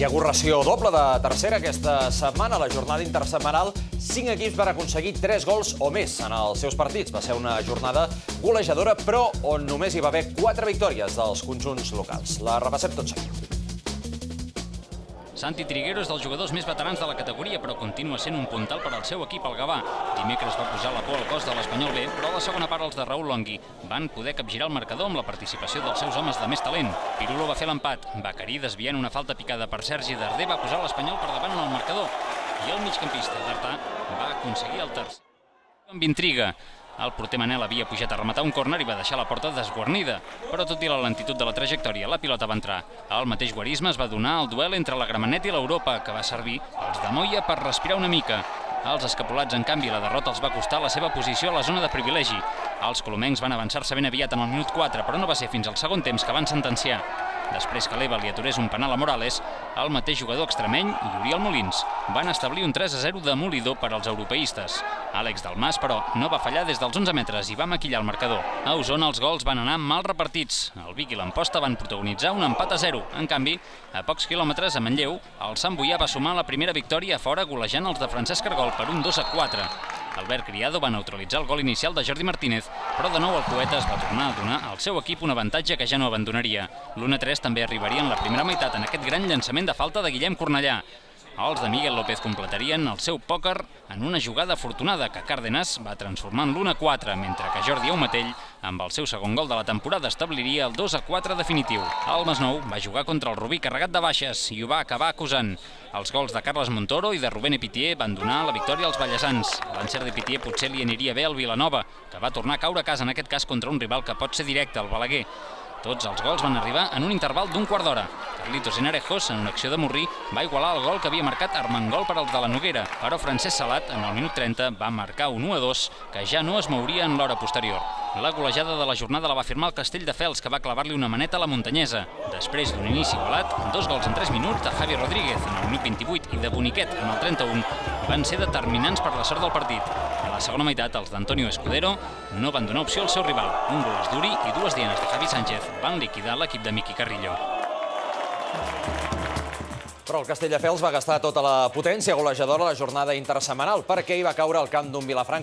Hi ha hagut ració doble de tercera aquesta setmana. A la jornada intersetmanal, cinc equips van aconseguir tres gols o més en els seus partits. Va ser una jornada golejadora, però on només hi va haver quatre victòries dels conjunts locals. La repassem tot seguit. Santi Triguero és dels jugadors més veterans de la categoria, però continua sent un puntal per al seu equip, el Gavà. Dimecres va posar la por al cos de l'Espanyol B, però a la segona part els de Raúl Longhi van poder capgirar el marcador amb la participació dels seus homes de més talent. Pirulo va fer l'empat, Bacarí desviant una falta picada per Sergi Darder va posar l'Espanyol per davant en el marcador i el migcampista d'Artà va aconseguir el tercer. Amb intriga, el porter Manel havia pujat a rematar un córner i va deixar la porta desguarnida, però tot i la lentitud de la trajectòria, la pilota va entrar. El mateix guarisme es va donar al duel entre la Gramenet i l'Europa, que va servir als de Moia per respirar una mica. Els escapulats, en canvi, la derrota els va costar la seva posició a la zona de privilegi. Els colomencs van avançar-se ben aviat en el minut 4, però no va ser fins al segon temps que van sentenciar. Després que l'Eva li aturés un penal a Morales, el mateix jugador extremeny i Oriol Molins van establir un 3 a 0 demolidor per als europeistes. Àlex Dalmas, però, no va fallar des dels 11 metres i va maquillar el marcador. A Osona els gols van anar mal repartits. El Vic i l'Amposta van protagonitzar un empat a 0. En canvi, a pocs quilòmetres a Manlleu, el Sant Boià va sumar la primera victòria a fora golejant els de Francesc Argol per un 2 a 4. Albert Criado va neutralitzar el gol inicial de Jordi Martínez, però de nou el poeta es va tornar a donar al seu equip un avantatge que ja no abandonaria. L'1-3 també arribaria en la primera meitat en aquest gran llançament de falta de Guillem Cornellà. Els de Miguel López completarien el seu pòquer en una jugada afortunada que Cárdenas va transformar en l'1-4, mentre que Jordi Aumatell, amb el seu segon gol de la temporada, establiria el 2-4 definitiu. El Masnou va jugar contra el Rubí carregat de baixes i ho va acabar acusant. Els gols de Carles Montoro i de Rubén Epitier van donar la victòria als ballesans. L'encert d'Epitier potser li aniria bé al Vilanova, que va tornar a caure a casa en aquest cas contra un rival que pot ser directe, el Balaguer. Tots els gols van arribar en un interval d'un quart d'hora. Carlitos Enarejos, en una acció de Morrí, va igualar el gol que havia marcat Armengol per als de la Noguera, però Francesc Salat, en el minut 30, va marcar un 1-2 que ja no es mouria en l'hora posterior. La golejada de la jornada la va firmar el Castell de Fels, que va clavar-li una maneta a la muntanyesa. Després d'un inici igualat, dos gols en 3 minuts de Javi Rodríguez en el minut 28 i de Boniquet en el 31 van ser determinants per la sort del partit. A la segona meitat, els d'Antonio Escudero no van donar opció al seu rival. Un gol duri i dues dienes de Javi Sánchez van liquidar l'equip de Miqui Carrillo. Però el Castelldefels va gastar tota la potència golejadora a la jornada intersetmanal perquè hi va caure al camp d'un Vilafranca